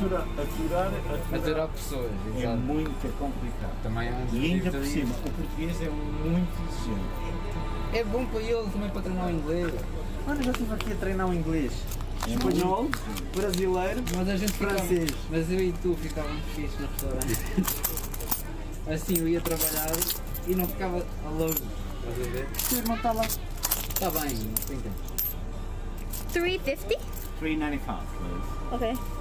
Aturar, aturar, aturar Aturar pessoas, é exato. muito complicado. Também há uns E ainda por cima, o português é muito exigente. É bom para ele também para treinar o inglês. Mano, já estive aqui a treinar o inglês. Espanhol, brasileiro, Mas a gente ficava, francês. Mas eu e tu ficávamos fixos no restaurante. assim eu ia trabalhar e não ficava alone. Estás a ver? O irmão está lá. Está bem, então. 350? 395, please. Okay.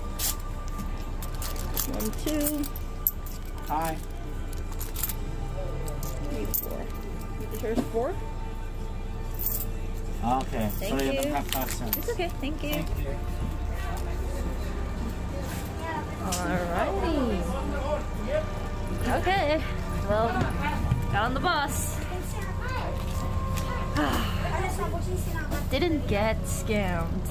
One, two, Hi. three, four. There's four? Okay, Thank sorry I you. don't have five cents. It's okay, thank you. Thank you. Alrighty. Okay, well, got on the bus. Olha só, vou te ensinar. Didn't get scammed.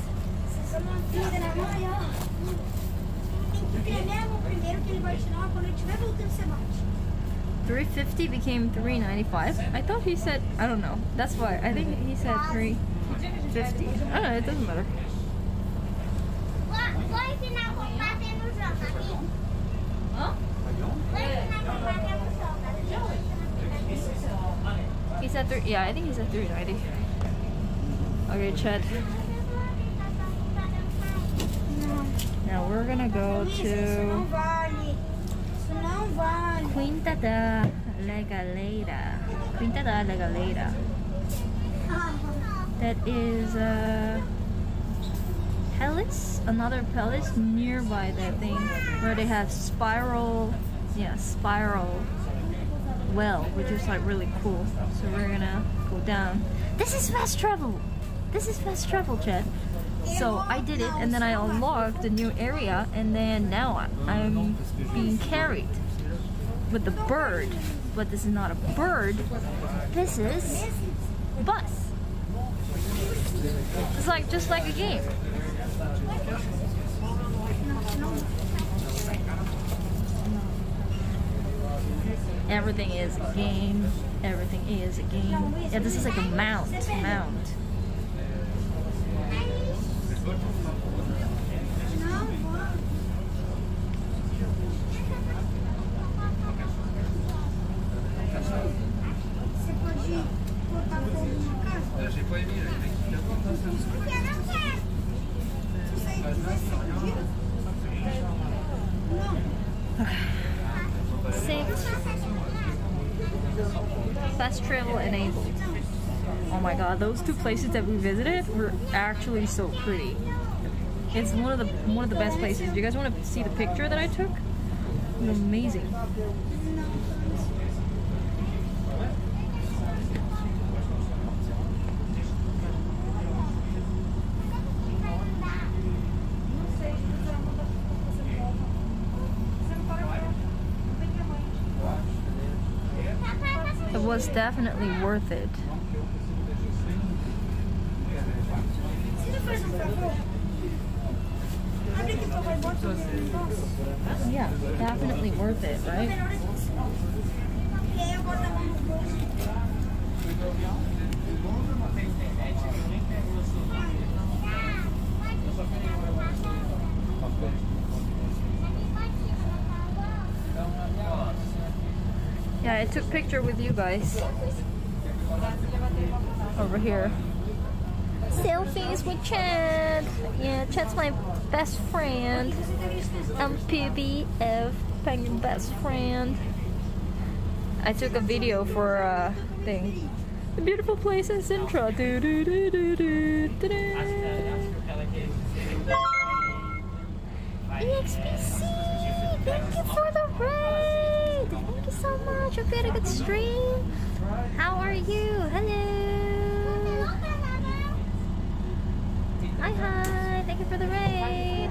350 became 395. I thought he said, I don't know. That's why. I think he said 350. I don't know, it doesn't matter. No no. He said three. Yeah, I think he said 390. Okay, Chet. Now we're gonna go to. Quinta da Regaleira. Quinta da Regaleira. That is uh, palace, another palace nearby that thing where they have spiral, yeah, spiral well, which is like really cool. So we're gonna go down. This is fast travel. This is fast travel, Chad. So I did it, and then I unlocked a new area, and then now I'm being carried with the bird. But this is not a bird. This is bus. It's like just like a game. Everything is a game. Everything is a game. Yeah, this is like a mount. Mount. Saved. Fast travel enabled. Oh my god, those two places that we visited were actually so pretty. It's one of the one of the best places. Do you guys want to see the picture that I took? Amazing. Was definitely worth it. Yeah, definitely worth it, right? melhor Yeah, I took picture with you guys. Over here. Selfies with Chad. Yeah, Chad's my best friend. I'm PBF, Penguin best friend. I took a video for a thing. The beautiful place in Sintra. Do, do, do, do, do, do, Hope you had a good stream. How are you? Hello! Hi, hi! Thank you for the raid.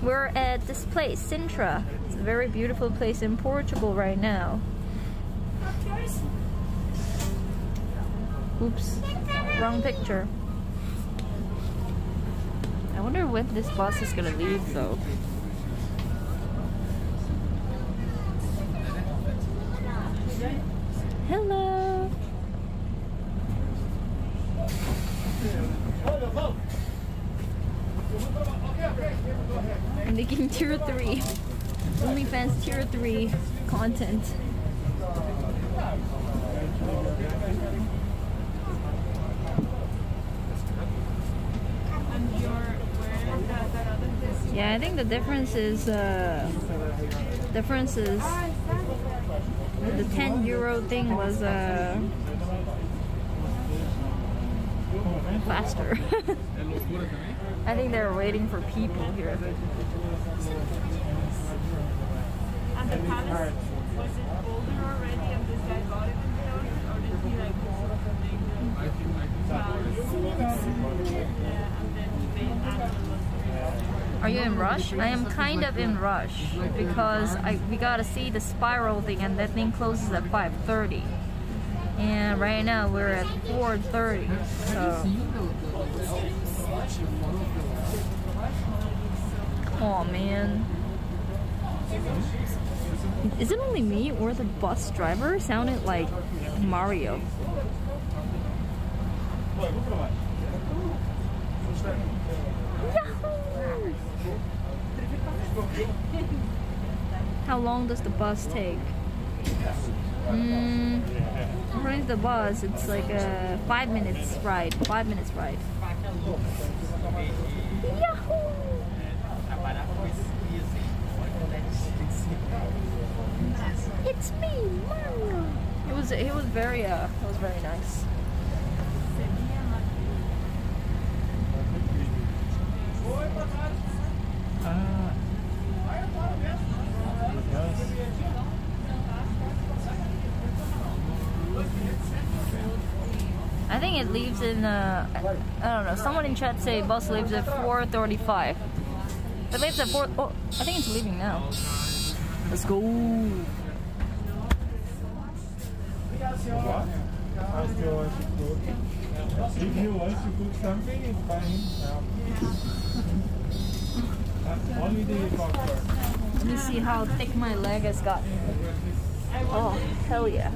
We're at this place, Sintra. It's a very beautiful place in Portugal right now. Oops, wrong picture. I wonder when this bus is gonna leave though. Hello. I'm making tier 3. OnlyFans tier 3 content. Yeah, I think the difference is uh, difference is the 10 euro thing was uh, faster. I think they're waiting for people here. And the palace, was it older already and this guy got it in? Or did he like palace? Yeah, and then he made. Are you in rush? I am kind of in rush because I we gotta see the spiral thing and that thing closes at 5:30. And right now we're at 4:30. So Oh man. Is it only me or the bus driver sounded like Mario? Yahoo! How long does the bus take? Mm, according the bus, it's like a five minutes ride. Five minutes ride. Yahoo! It's me, Mario. It was it was very uh it was very nice. Ah. I think it leaves in uh I don't know. Someone in chat say bus leaves at 4:35. It leaves at 4. Oh, I think it's leaving now. Let's go. Let me see how thick my leg has gotten. Oh, hell yeah.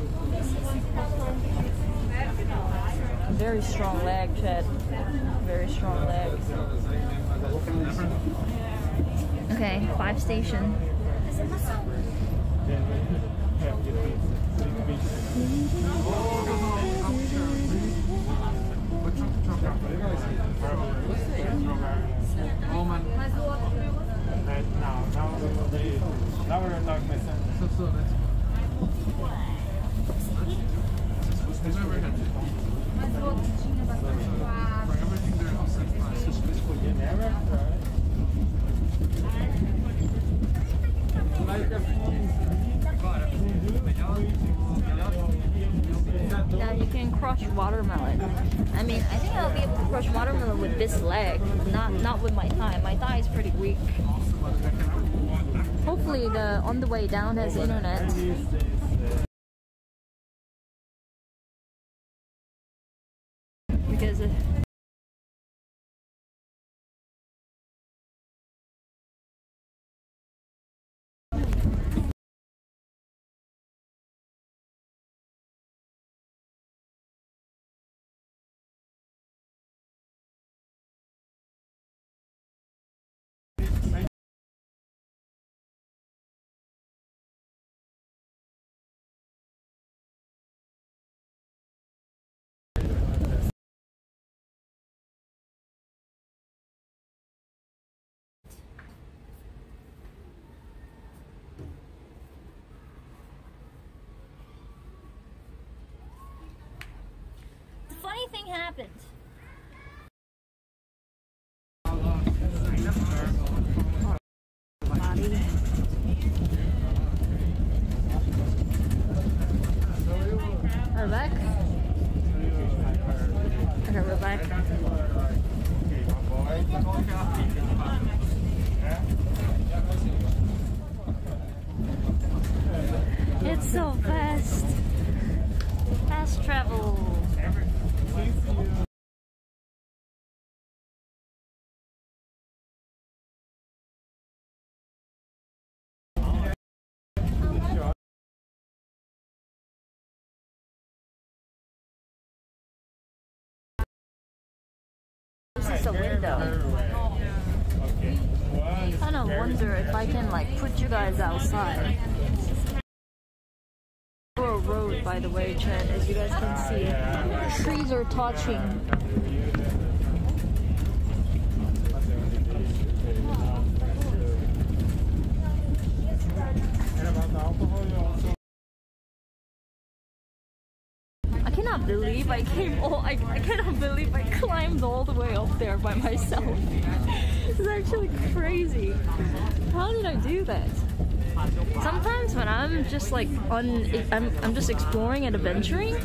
Very strong leg, Chad. Very strong leg. Okay, five station. Can crush watermelon. I mean, I think I'll be able to crush watermelon with this leg, not not with my thigh. My thigh is pretty weak. Hopefully, the on the way down has internet. Funny thing happened. We're back. Okay, we're back. It's so fast. Fast travel. This is a window. Kind of wonder if I can like put you guys outside. By the way, Chen, as you guys can see. Trees are touching. I cannot believe I came all I, I cannot believe I climbed all the way up there by myself. this is actually crazy. How did I do that? Sometimes when I'm just like on I'm I'm just exploring and adventuring,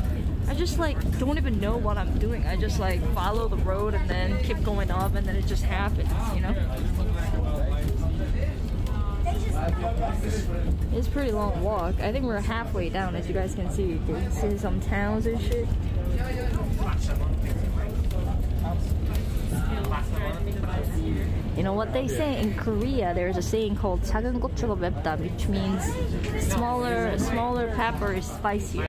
I just like don't even know what I'm doing. I just like follow the road and then keep going up and then it just happens, you know? It's pretty long walk. I think we're halfway down as you guys can see. You can see some towns and shit. You know what they say in Korea? There's a saying called 작은 고추가 맵다, which means smaller smaller pepper is spicier.